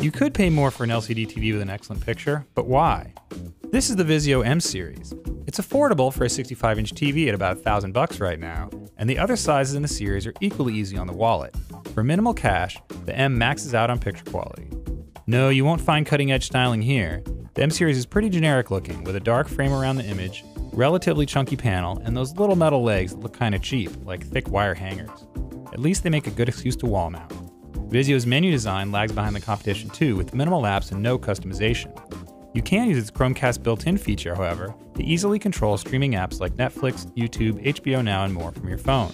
You could pay more for an LCD TV with an excellent picture, but why? This is the Vizio M series. It's affordable for a 65 inch TV at about 1000 bucks right now, and the other sizes in the series are equally easy on the wallet. For minimal cash, the M maxes out on picture quality. No, you won't find cutting edge styling here. The M series is pretty generic looking, with a dark frame around the image, relatively chunky panel, and those little metal legs that look kinda cheap, like thick wire hangers. At least they make a good excuse to wall mount. Vizio's menu design lags behind the competition too, with minimal apps and no customization. You can use its Chromecast built in feature, however, to easily control streaming apps like Netflix, YouTube, HBO Now, and more from your phone.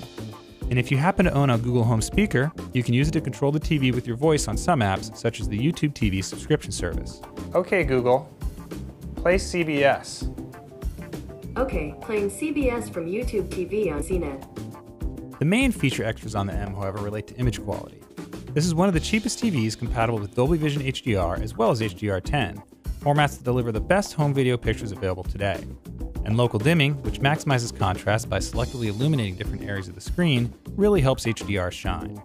And if you happen to own a Google Home speaker, you can use it to control the TV with your voice on some apps, such as the YouTube TV subscription service. Okay, Google, play CBS. Okay, playing CBS from YouTube TV on CNET. The main feature extras on the M, however, relate to image quality. This is one of the cheapest TVs compatible with Dolby Vision HDR as well as HDR10, formats that deliver the best home video pictures available today. And local dimming, which maximizes contrast by selectively illuminating different areas of the screen, really helps HDR shine.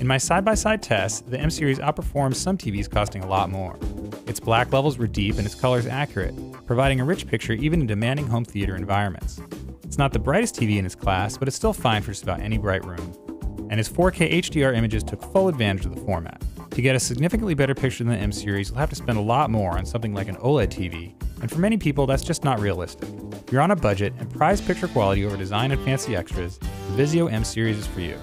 In my side by side test, the M series outperforms some TVs costing a lot more. Its black levels were deep and its colors accurate, providing a rich picture even in demanding home theater environments. It's not the brightest TV in its class, but it's still fine for just about any bright room. And its 4K HDR images took full advantage of the format. To get a significantly better picture than the M series, you'll have to spend a lot more on something like an OLED TV, and for many people, that's just not realistic. If you're on a budget and prize picture quality over design and fancy extras, the Vizio M series is for you.